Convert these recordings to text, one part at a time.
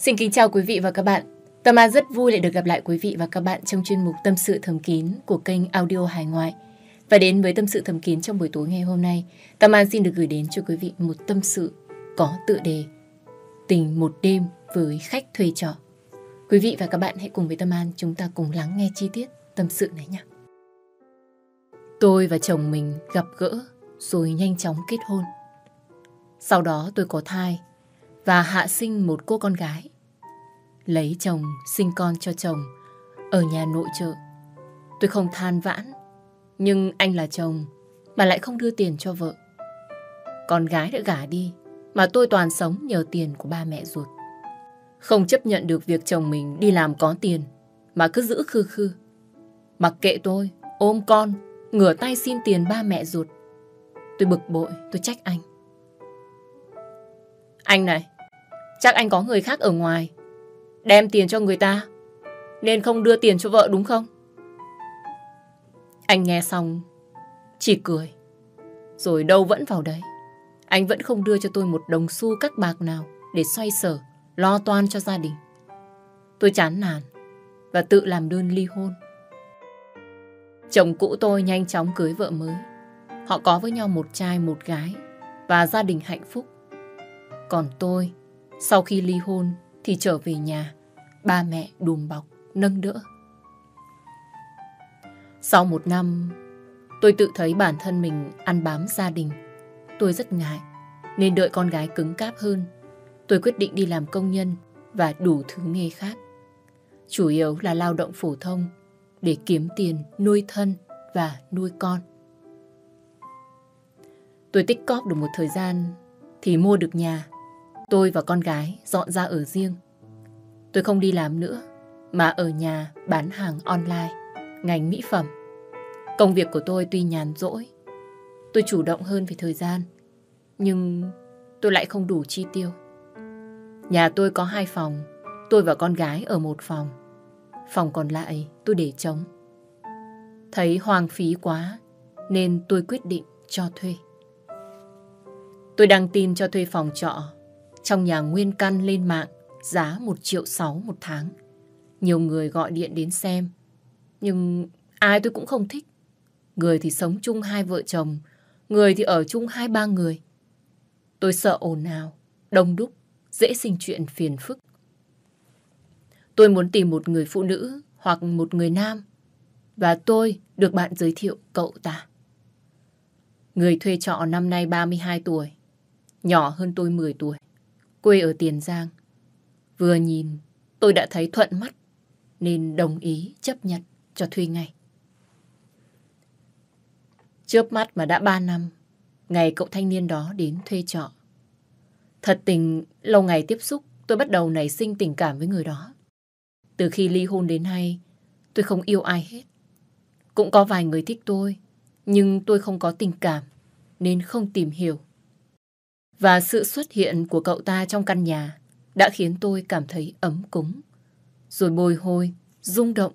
Xin kính chào quý vị và các bạn. Tâm An rất vui lại được gặp lại quý vị và các bạn trong chuyên mục Tâm sự thầm kín của kênh Audio Hải Ngoại. Và đến với Tâm sự thầm kín trong buổi tối ngày hôm nay, Tâm An xin được gửi đến cho quý vị một tâm sự có tựa đề Tình một đêm với khách thuê trọ. Quý vị và các bạn hãy cùng với Tâm An chúng ta cùng lắng nghe chi tiết tâm sự này nhé. Tôi và chồng mình gặp gỡ rồi nhanh chóng kết hôn. Sau đó tôi có thai và hạ sinh một cô con gái. Lấy chồng, sinh con cho chồng ở nhà nội trợ. Tôi không than vãn, nhưng anh là chồng mà lại không đưa tiền cho vợ. Con gái đã gả đi, mà tôi toàn sống nhờ tiền của ba mẹ ruột. Không chấp nhận được việc chồng mình đi làm có tiền, mà cứ giữ khư khư. Mặc kệ tôi, ôm con, ngửa tay xin tiền ba mẹ ruột. Tôi bực bội, tôi trách anh. Anh này, chắc anh có người khác ở ngoài. Đem tiền cho người ta, nên không đưa tiền cho vợ đúng không? Anh nghe xong, chỉ cười. Rồi đâu vẫn vào đấy. Anh vẫn không đưa cho tôi một đồng xu các bạc nào để xoay sở, lo toan cho gia đình. Tôi chán nản và tự làm đơn ly hôn. Chồng cũ tôi nhanh chóng cưới vợ mới. Họ có với nhau một trai một gái và gia đình hạnh phúc. Còn tôi, sau khi ly hôn thì trở về nhà, ba mẹ đùm bọc, nâng đỡ. Sau một năm, tôi tự thấy bản thân mình ăn bám gia đình. Tôi rất ngại, nên đợi con gái cứng cáp hơn. Tôi quyết định đi làm công nhân và đủ thứ nghề khác. Chủ yếu là lao động phổ thông để kiếm tiền nuôi thân và nuôi con. Tôi tích cóp được một thời gian thì mua được nhà. Tôi và con gái dọn ra ở riêng. Tôi không đi làm nữa mà ở nhà bán hàng online, ngành mỹ phẩm. Công việc của tôi tuy nhàn rỗi, tôi chủ động hơn về thời gian, nhưng tôi lại không đủ chi tiêu. Nhà tôi có hai phòng, tôi và con gái ở một phòng. Phòng còn lại tôi để trống. Thấy hoang phí quá nên tôi quyết định cho thuê. Tôi đăng tin cho thuê phòng trọ trong nhà nguyên căn lên mạng giá 1 triệu 6 một tháng. Nhiều người gọi điện đến xem nhưng ai tôi cũng không thích. Người thì sống chung hai vợ chồng người thì ở chung hai ba người. Tôi sợ ồn ào, đông đúc, dễ sinh chuyện phiền phức. Tôi muốn tìm một người phụ nữ hoặc một người nam và tôi được bạn giới thiệu cậu ta. Người thuê trọ năm nay 32 tuổi, nhỏ hơn tôi 10 tuổi, quê ở Tiền Giang. Vừa nhìn, tôi đã thấy thuận mắt, nên đồng ý chấp nhận cho thuê ngay. Chớp mắt mà đã ba năm, ngày cậu thanh niên đó đến thuê trọ. Thật tình, lâu ngày tiếp xúc, tôi bắt đầu nảy sinh tình cảm với người đó. Từ khi ly hôn đến nay, tôi không yêu ai hết. Cũng có vài người thích tôi, nhưng tôi không có tình cảm, nên không tìm hiểu. Và sự xuất hiện của cậu ta trong căn nhà đã khiến tôi cảm thấy ấm cúng, rồi bồi hồi, rung động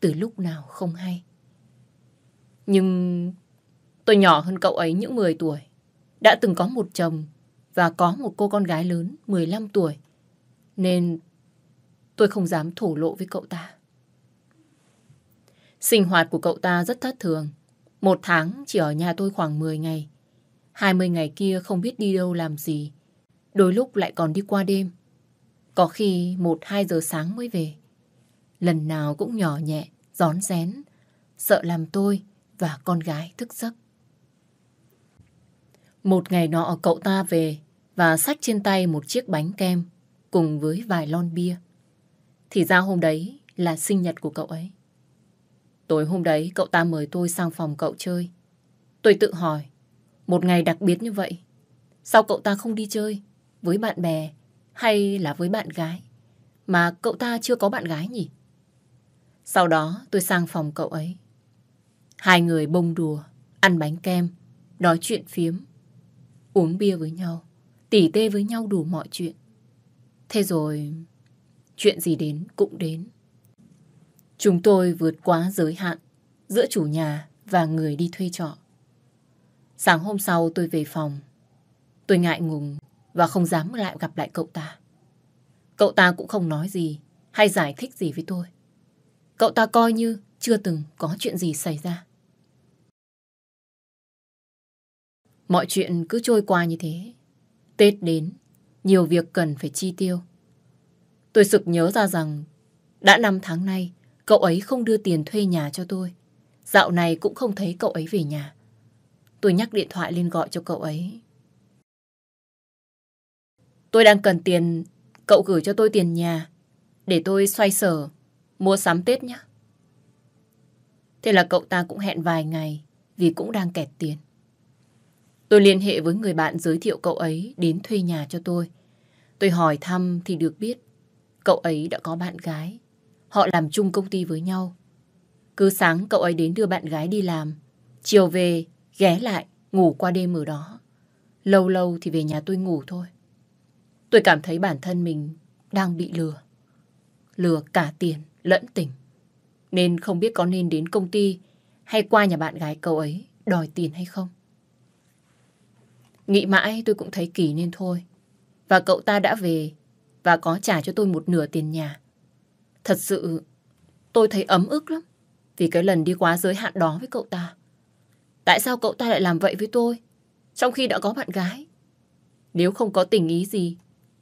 từ lúc nào không hay. Nhưng tôi nhỏ hơn cậu ấy những 10 tuổi, đã từng có một chồng và có một cô con gái lớn 15 tuổi, nên tôi không dám thổ lộ với cậu ta. Sinh hoạt của cậu ta rất thất thường. Một tháng chỉ ở nhà tôi khoảng 10 ngày. 20 ngày kia không biết đi đâu làm gì. Đôi lúc lại còn đi qua đêm. Có khi 1-2 giờ sáng mới về. Lần nào cũng nhỏ nhẹ, gión rén. Sợ làm tôi và con gái thức giấc. Một ngày nọ cậu ta về và xách trên tay một chiếc bánh kem cùng với vài lon bia. Thì ra hôm đấy là sinh nhật của cậu ấy. Tối hôm đấy cậu ta mời tôi sang phòng cậu chơi. Tôi tự hỏi, một ngày đặc biệt như vậy, sao cậu ta không đi chơi với bạn bè hay là với bạn gái? Mà cậu ta chưa có bạn gái nhỉ? Sau đó tôi sang phòng cậu ấy. Hai người bông đùa, ăn bánh kem, nói chuyện phiếm, uống bia với nhau, tỉ tê với nhau đủ mọi chuyện. Thế rồi, chuyện gì đến cũng đến. Chúng tôi vượt quá giới hạn giữa chủ nhà và người đi thuê trọ. Sáng hôm sau tôi về phòng. Tôi ngại ngùng và không dám lại gặp lại cậu ta. Cậu ta cũng không nói gì hay giải thích gì với tôi. Cậu ta coi như chưa từng có chuyện gì xảy ra. Mọi chuyện cứ trôi qua như thế. Tết đến, nhiều việc cần phải chi tiêu. Tôi sực nhớ ra rằng đã 5 tháng nay cậu ấy không đưa tiền thuê nhà cho tôi. Dạo này cũng không thấy cậu ấy về nhà. Tôi nhắc điện thoại lên gọi cho cậu ấy. Tôi đang cần tiền, cậu gửi cho tôi tiền nhà để tôi xoay sở, mua sắm Tết nhé. Thế là cậu ta cũng hẹn vài ngày vì cũng đang kẹt tiền. Tôi liên hệ với người bạn giới thiệu cậu ấy đến thuê nhà cho tôi. Tôi hỏi thăm thì được biết cậu ấy đã có bạn gái. Họ làm chung công ty với nhau. Cứ sáng cậu ấy đến đưa bạn gái đi làm. Chiều về, ghé lại, ngủ qua đêm ở đó. Lâu lâu thì về nhà tôi ngủ thôi. Tôi cảm thấy bản thân mình đang bị lừa. Lừa cả tiền lẫn tình. Nên không biết có nên đến công ty hay qua nhà bạn gái cậu ấy đòi tiền hay không. Nghĩ mãi tôi cũng thấy kỳ nên thôi. Và cậu ta đã về và có trả cho tôi một nửa tiền nhà. Thật sự tôi thấy ấm ức lắm vì cái lần đi quá giới hạn đó với cậu ta. Tại sao cậu ta lại làm vậy với tôi trong khi đã có bạn gái? Nếu không có tình ý gì,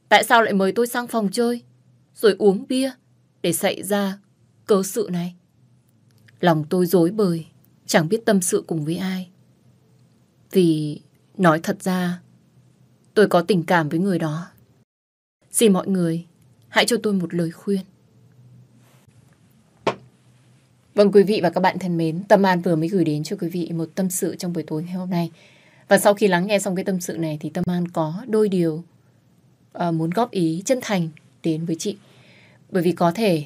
tại sao lại mời tôi sang phòng chơi rồi uống bia để xảy ra cớ sự này? Lòng tôi dối bời, chẳng biết tâm sự cùng với ai. Vì nói thật ra, tôi có tình cảm với người đó. Xin mọi người, hãy cho tôi một lời khuyên. Vâng quý vị và các bạn thân mến, Tâm An vừa mới gửi đến cho quý vị một tâm sự trong buổi tối ngày hôm nay. Và sau khi lắng nghe xong cái tâm sự này thì Tâm An có đôi điều uh, muốn góp ý chân thành đến với chị. Bởi vì có thể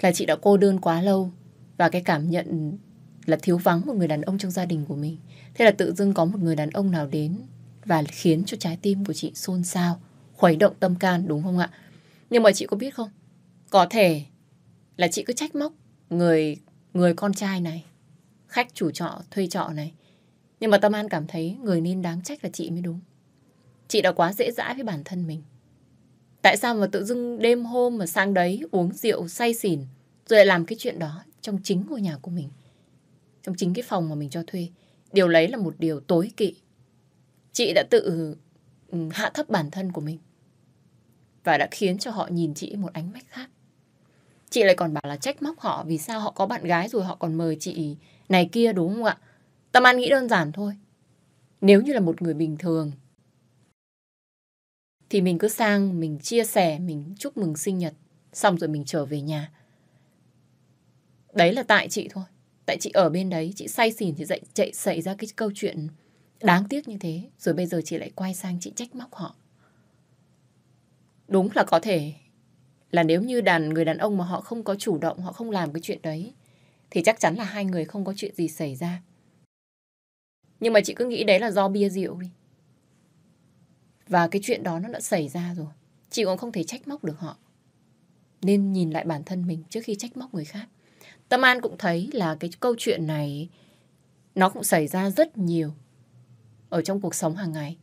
là chị đã cô đơn quá lâu và cái cảm nhận là thiếu vắng một người đàn ông trong gia đình của mình. Thế là tự dưng có một người đàn ông nào đến và khiến cho trái tim của chị xôn xao, khuấy động tâm can đúng không ạ? Nhưng mà chị có biết không? Có thể là chị cứ trách móc người người con trai này, khách chủ trọ, thuê trọ này. Nhưng mà Tâm An cảm thấy người nên đáng trách là chị mới đúng. Chị đã quá dễ dãi với bản thân mình. Tại sao mà tự dưng đêm hôm mà sang đấy uống rượu say xỉn rồi lại làm cái chuyện đó trong chính ngôi nhà của mình. Trong chính cái phòng mà mình cho thuê. Điều lấy là một điều tối kỵ. Chị đã tự ừ, hạ thấp bản thân của mình. Và đã khiến cho họ nhìn chị một ánh mắt khác. Chị lại còn bảo là trách móc họ vì sao họ có bạn gái rồi họ còn mời chị này kia đúng không ạ? Tâm An nghĩ đơn giản thôi. Nếu như là một người bình thường thì mình cứ sang, mình chia sẻ, mình chúc mừng sinh nhật xong rồi mình trở về nhà. Đấy là tại chị thôi. Tại chị ở bên đấy, chị say xỉn thì dậy chạy xảy ra cái câu chuyện đáng tiếc như thế. Rồi bây giờ chị lại quay sang chị trách móc họ. Đúng là có thể là nếu như đàn người đàn ông mà họ không có chủ động, họ không làm cái chuyện đấy, thì chắc chắn là hai người không có chuyện gì xảy ra. Nhưng mà chị cứ nghĩ đấy là do bia rượu đi. Và cái chuyện đó nó đã xảy ra rồi. Chị cũng không thể trách móc được họ. Nên nhìn lại bản thân mình trước khi trách móc người khác. Tâm An cũng thấy là cái câu chuyện này nó cũng xảy ra rất nhiều ở trong cuộc sống hàng ngày.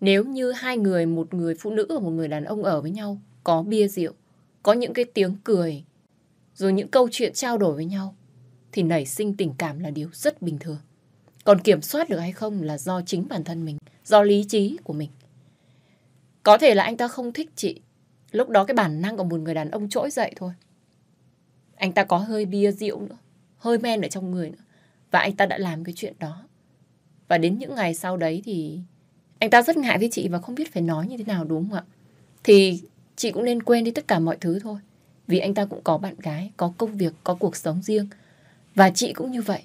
Nếu như hai người, một người phụ nữ và một người đàn ông ở với nhau, có bia rượu, có những cái tiếng cười, rồi những câu chuyện trao đổi với nhau, thì nảy sinh tình cảm là điều rất bình thường. Còn kiểm soát được hay không là do chính bản thân mình, do lý trí của mình. Có thể là anh ta không thích chị, lúc đó cái bản năng của một người đàn ông trỗi dậy thôi. Anh ta có hơi bia rượu nữa, hơi men ở trong người nữa. Và anh ta đã làm cái chuyện đó. Và đến những ngày sau đấy thì anh ta rất ngại với chị và không biết phải nói như thế nào đúng không ạ? Thì chị cũng nên quên đi tất cả mọi thứ thôi. Vì anh ta cũng có bạn gái, có công việc, có cuộc sống riêng. Và chị cũng như vậy.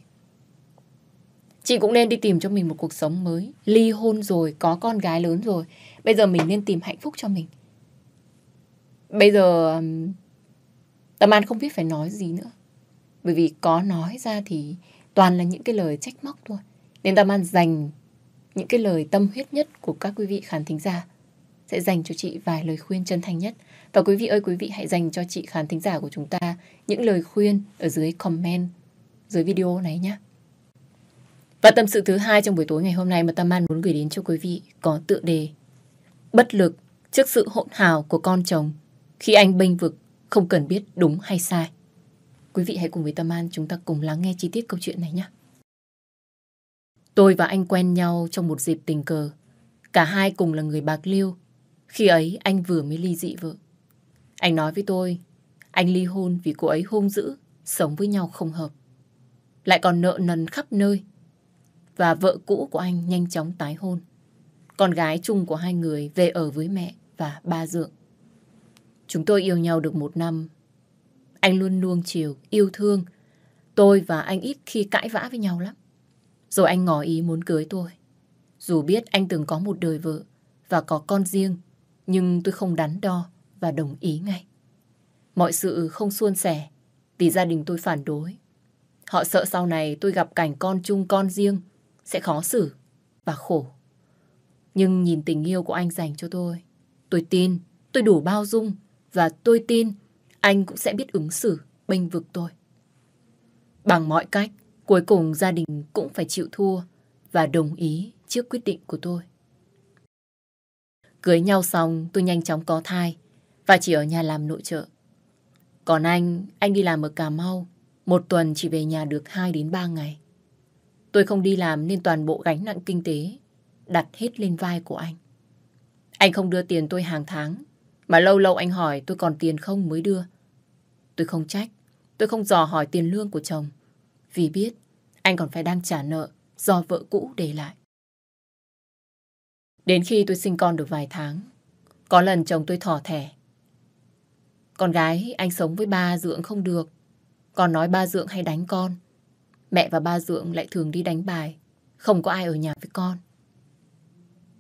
Chị cũng nên đi tìm cho mình một cuộc sống mới. Ly hôn rồi, có con gái lớn rồi. Bây giờ mình nên tìm hạnh phúc cho mình. Bây giờ Tâm An không biết phải nói gì nữa. Bởi vì có nói ra thì toàn là những cái lời trách móc thôi. Nên Tâm An dành những cái lời tâm huyết nhất của các quý vị khán thính giả sẽ dành cho chị vài lời khuyên chân thành nhất. Và quý vị ơi, quý vị hãy dành cho chị khán thính giả của chúng ta những lời khuyên ở dưới comment dưới video này nhé. Và tâm sự thứ hai trong buổi tối ngày hôm nay mà Tâm An muốn gửi đến cho quý vị có tựa đề Bất lực trước sự hỗn hào của con chồng Khi anh bênh vực, không cần biết đúng hay sai. Quý vị hãy cùng với Tâm An chúng ta cùng lắng nghe chi tiết câu chuyện này nhé. Tôi và anh quen nhau trong một dịp tình cờ. Cả hai cùng là người Bạc Liêu. Khi ấy anh vừa mới ly dị vợ. Anh nói với tôi, anh ly hôn vì cô ấy hung dữ, sống với nhau không hợp. Lại còn nợ nần khắp nơi. Và vợ cũ của anh nhanh chóng tái hôn. Con gái chung của hai người về ở với mẹ và ba dượng. Chúng tôi yêu nhau được một năm. Anh luôn nuông chiều, yêu thương. Tôi và anh ít khi cãi vã với nhau lắm. Rồi anh ngỏ ý muốn cưới tôi. Dù biết anh từng có một đời vợ và có con riêng, nhưng tôi không đắn đo và đồng ý ngay. Mọi sự không suôn sẻ vì gia đình tôi phản đối. Họ sợ sau này tôi gặp cảnh con chung con riêng sẽ khó xử và khổ. Nhưng nhìn tình yêu của anh dành cho tôi, tôi tin tôi đủ bao dung và tôi tin anh cũng sẽ biết ứng xử bênh vực tôi. Bằng mọi cách, cuối cùng gia đình cũng phải chịu thua và đồng ý trước quyết định của tôi. Cưới nhau xong, tôi nhanh chóng có thai và chỉ ở nhà làm nội trợ. Còn anh, anh đi làm ở Cà Mau, một tuần chỉ về nhà được 2 đến 3 ngày. Tôi không đi làm nên toàn bộ gánh nặng kinh tế đặt hết lên vai của anh. Anh không đưa tiền tôi hàng tháng, mà lâu lâu anh hỏi tôi còn tiền không mới đưa. Tôi không trách, tôi không dò hỏi tiền lương của chồng, vì biết anh còn phải đang trả nợ do vợ cũ để lại. Đến khi tôi sinh con được vài tháng, có lần chồng tôi thỏ thẻ. Con gái anh sống với ba dượng không được, con nói ba dượng hay đánh con. Mẹ và ba dượng lại thường đi đánh bài, không có ai ở nhà với con.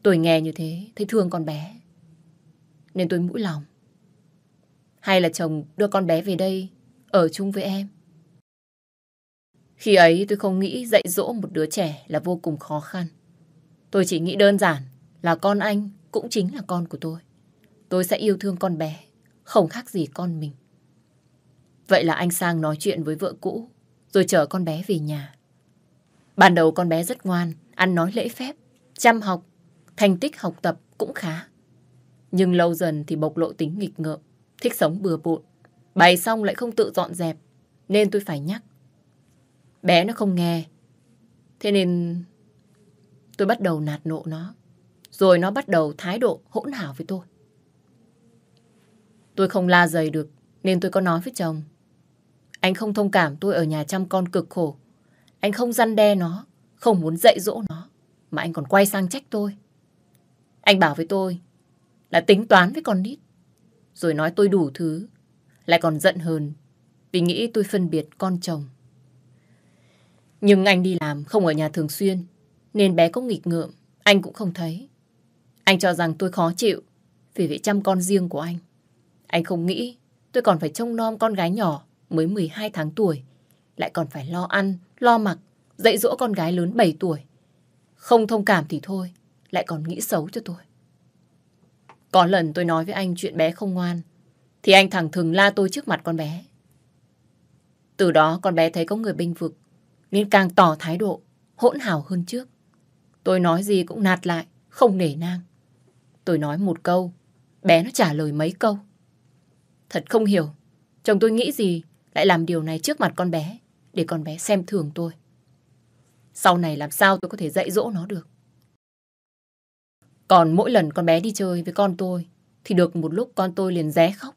Tôi nghe như thế, thấy thương con bé. Nên tôi mũi lòng. Hay là chồng đưa con bé về đây, ở chung với em. Khi ấy tôi không nghĩ dạy dỗ một đứa trẻ là vô cùng khó khăn. Tôi chỉ nghĩ đơn giản là con anh cũng chính là con của tôi. Tôi sẽ yêu thương con bé, không khác gì con mình. Vậy là anh sang nói chuyện với vợ cũ, rồi chở con bé về nhà. Ban đầu con bé rất ngoan, ăn nói lễ phép, chăm học, thành tích học tập cũng khá. Nhưng lâu dần thì bộc lộ tính nghịch ngợm, thích sống bừa bộn. Bày xong lại không tự dọn dẹp, nên tôi phải nhắc. Bé nó không nghe, thế nên tôi bắt đầu nạt nộ nó. Rồi nó bắt đầu thái độ hỗn hảo với tôi. Tôi không la dày được, nên tôi có nói với chồng. Anh không thông cảm tôi ở nhà chăm con cực khổ. Anh không răn đe nó, không muốn dạy dỗ nó, mà anh còn quay sang trách tôi. Anh bảo với tôi là tính toán với con nít. Rồi nói tôi đủ thứ. Lại còn giận hơn vì nghĩ tôi phân biệt con chồng. Nhưng anh đi làm không ở nhà thường xuyên nên bé có nghịch ngợm anh cũng không thấy. Anh cho rằng tôi khó chịu vì phải chăm con riêng của anh. Anh không nghĩ tôi còn phải trông nom con gái nhỏ mới 12 tháng tuổi lại còn phải lo ăn, lo mặc dạy dỗ con gái lớn 7 tuổi. Không thông cảm thì thôi lại còn nghĩ xấu cho tôi. Có lần tôi nói với anh chuyện bé không ngoan, thì anh thẳng thừng la tôi trước mặt con bé. Từ đó con bé thấy có người bênh vực, nên càng tỏ thái độ, hỗn hào hơn trước. Tôi nói gì cũng nạt lại, không nể nang. Tôi nói một câu, bé nó trả lời mấy câu. Thật không hiểu, chồng tôi nghĩ gì lại làm điều này trước mặt con bé, để con bé xem thường tôi. Sau này làm sao tôi có thể dạy dỗ nó được. Còn mỗi lần con bé đi chơi với con tôi thì được một lúc con tôi liền ré khóc.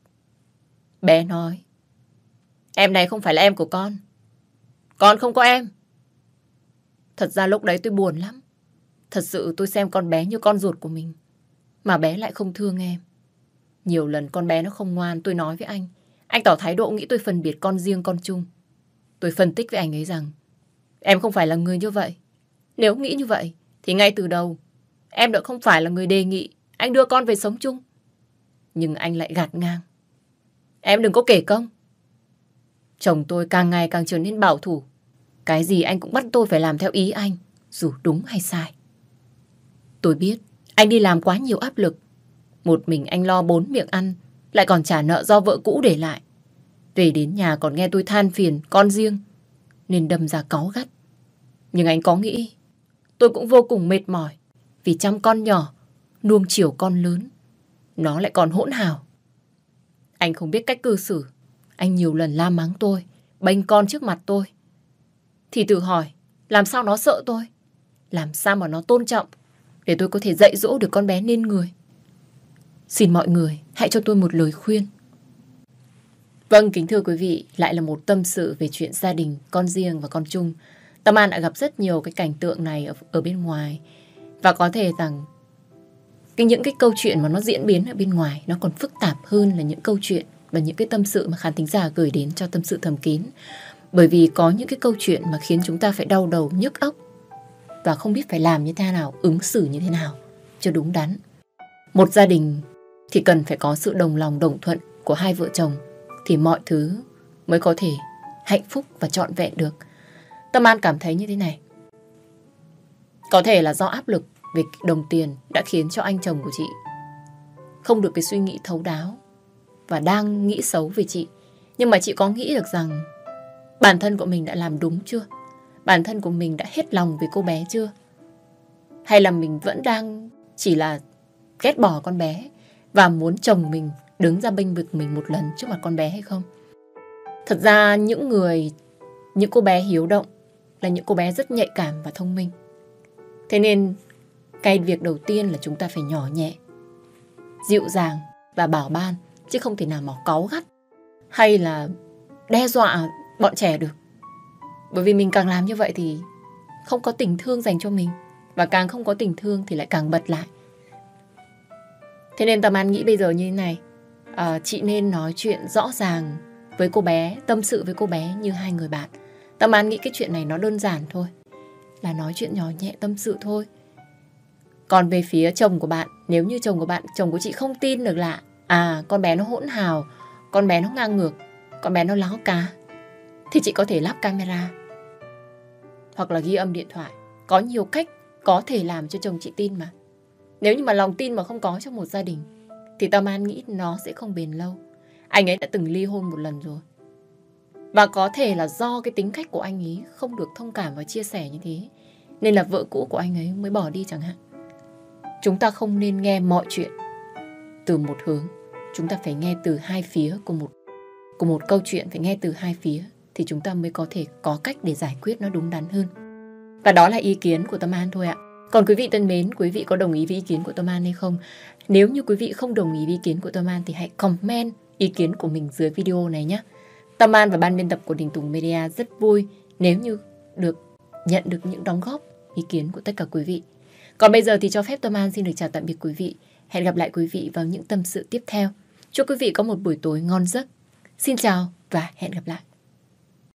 Bé nói Em này không phải là em của con. Con không có em. Thật ra lúc đấy tôi buồn lắm. Thật sự tôi xem con bé như con ruột của mình. Mà bé lại không thương em. Nhiều lần con bé nó không ngoan tôi nói với anh. Anh tỏ thái độ nghĩ tôi phân biệt con riêng con chung. Tôi phân tích với anh ấy rằng em không phải là người như vậy. Nếu nghĩ như vậy thì ngay từ đầu Em đã không phải là người đề nghị anh đưa con về sống chung. Nhưng anh lại gạt ngang. Em đừng có kể công. Chồng tôi càng ngày càng trở nên bảo thủ. Cái gì anh cũng bắt tôi phải làm theo ý anh, dù đúng hay sai. Tôi biết anh đi làm quá nhiều áp lực. Một mình anh lo bốn miệng ăn, lại còn trả nợ do vợ cũ để lại. Về đến nhà còn nghe tôi than phiền con riêng, nên đâm ra cáu gắt. Nhưng anh có nghĩ, tôi cũng vô cùng mệt mỏi vì chăm con nhỏ, nuông chiều con lớn. Nó lại còn hỗn hào. Anh không biết cách cư xử. Anh nhiều lần la mắng tôi, bênh con trước mặt tôi. Thì tự hỏi, làm sao nó sợ tôi? Làm sao mà nó tôn trọng để tôi có thể dạy dỗ được con bé nên người? Xin mọi người hãy cho tôi một lời khuyên. Vâng, kính thưa quý vị, lại là một tâm sự về chuyện gia đình, con riêng và con chung. Tâm An đã gặp rất nhiều cái cảnh tượng này ở, ở bên ngoài. Và có thể rằng cái những cái câu chuyện mà nó diễn biến ở bên ngoài nó còn phức tạp hơn là những câu chuyện và những cái tâm sự mà khán thính giả gửi đến cho tâm sự thầm kín. Bởi vì có những cái câu chuyện mà khiến chúng ta phải đau đầu nhức óc và không biết phải làm như thế nào, ứng xử như thế nào cho đúng đắn. Một gia đình thì cần phải có sự đồng lòng đồng thuận của hai vợ chồng thì mọi thứ mới có thể hạnh phúc và trọn vẹn được. Tâm An cảm thấy như thế này. Có thể là do áp lực về đồng tiền đã khiến cho anh chồng của chị không được cái suy nghĩ thấu đáo và đang nghĩ xấu về chị. Nhưng mà chị có nghĩ được rằng bản thân của mình đã làm đúng chưa? Bản thân của mình đã hết lòng với cô bé chưa? Hay là mình vẫn đang chỉ là ghét bỏ con bé và muốn chồng mình đứng ra bênh vực mình một lần trước mặt con bé hay không? Thật ra những người, những cô bé hiếu động là những cô bé rất nhạy cảm và thông minh. Thế nên cái việc đầu tiên là chúng ta phải nhỏ nhẹ, dịu dàng và bảo ban, chứ không thể nào mà cáu gắt hay là đe dọa bọn trẻ được. Bởi vì mình càng làm như vậy thì không có tình thương dành cho mình và càng không có tình thương thì lại càng bật lại. Thế nên Tâm An nghĩ bây giờ như thế này, à, chị nên nói chuyện rõ ràng với cô bé, tâm sự với cô bé như hai người bạn. Tâm An nghĩ cái chuyện này nó đơn giản thôi, là nói chuyện nhỏ nhẹ tâm sự thôi. Còn về phía chồng của bạn, nếu như chồng của bạn, chồng của chị không tin được là à con bé nó hỗn hào, con bé nó ngang ngược, con bé nó láo cá, thì chị có thể lắp camera hoặc là ghi âm điện thoại. Có nhiều cách có thể làm cho chồng chị tin mà. Nếu như mà lòng tin mà không có trong một gia đình thì Tâm An nghĩ nó sẽ không bền lâu. Anh ấy đã từng ly hôn một lần rồi. Và có thể là do cái tính cách của anh ấy không được thông cảm và chia sẻ như thế. Nên là vợ cũ của anh ấy mới bỏ đi chẳng hạn. Chúng ta không nên nghe mọi chuyện từ một hướng. Chúng ta phải nghe từ hai phía của một, của một câu chuyện, phải nghe từ hai phía thì chúng ta mới có thể có cách để giải quyết nó đúng đắn hơn. Và đó là ý kiến của Tâm An thôi ạ. Còn quý vị thân mến, quý vị có đồng ý với ý kiến của Tâm An hay không? Nếu như quý vị không đồng ý với ý kiến của Tâm An thì hãy comment ý kiến của mình dưới video này nhé. Tâm An và ban biên tập của Đình Tùng Media rất vui nếu như được nhận được những đóng góp ý kiến của tất cả quý vị. Còn bây giờ thì cho phép Tâm An xin được chào tạm biệt quý vị. Hẹn gặp lại quý vị vào những tâm sự tiếp theo. Chúc quý vị có một buổi tối ngon giấc. Xin chào và hẹn gặp lại.